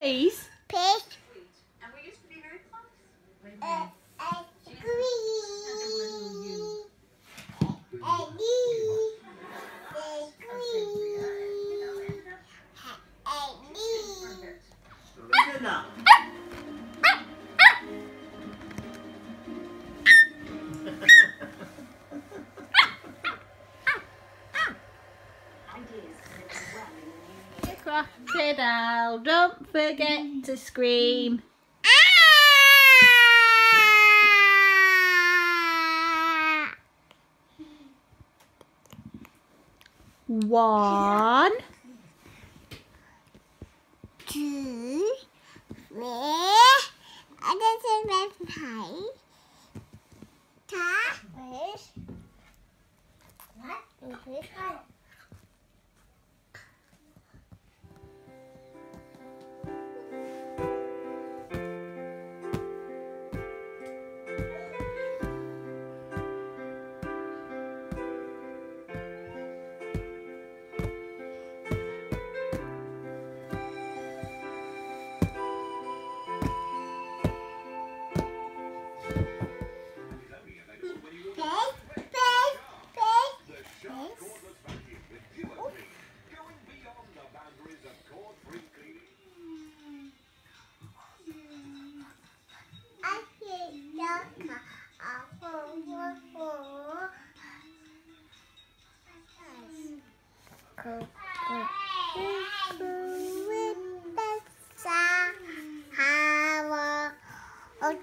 Please. Pig. And we used to be very close. Uh, uh, green. Uh, green. Crocodile, don't forget to scream. One, Two. Ở đây xem em thấy. Fish. What?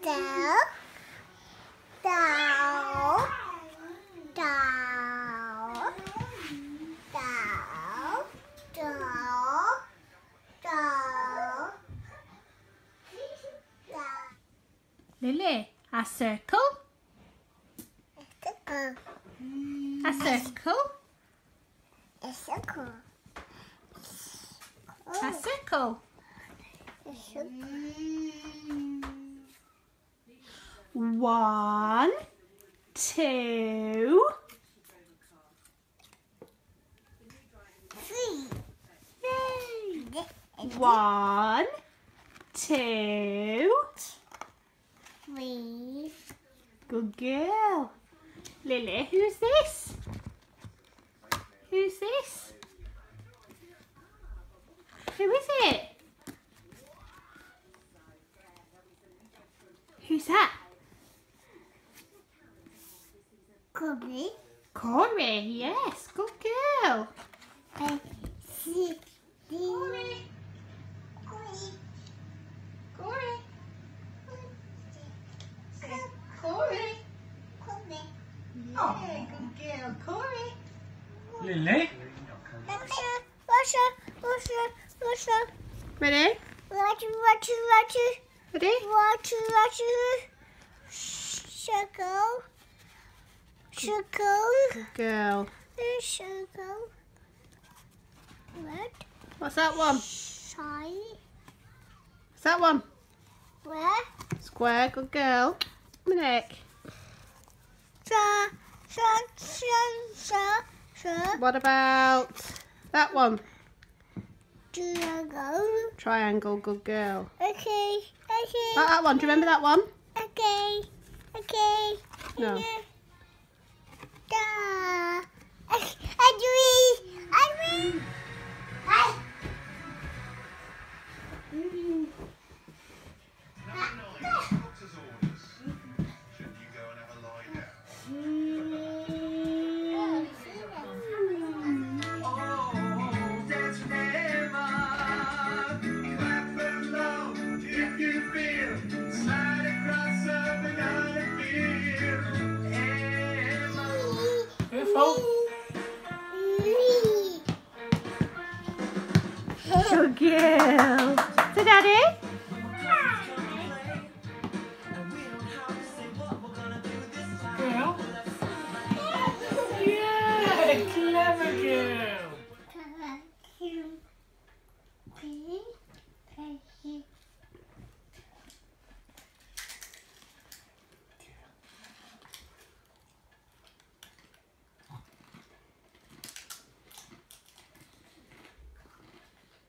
Down. Down. Down. Down. Down. Down. Lily, a circle, Circle. a circle, A circle. a circle. A circle. Mm. One, two, Three. yay. One, two, Three. good girl. Lily, who's this? Who's this? Who is it? Who's that? Kobe. Corey, yes, good girl. And six. Corey. Corey. Corey. Corey. Corey. Yeah, good girl, Corey. Lily. Russia. Russia. Russia. Russia. Ready? Russia. Russia. Russia. Ready? Russia. Russia. Circle. Circle. Good girl. Circle. Red. What's that one? Side. What's that one? Where? Square, good girl. Dominic. Sa. What about that one? Go? Triangle, good girl. Okay. Okay. That, that one, do you remember that one? Okay. Okay. No. Yeah. Oh. Good girl. Say daddy. Girl. Yeah, clever girl.